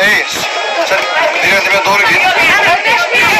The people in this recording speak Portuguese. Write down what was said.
é isso. Diretamente da Oregon.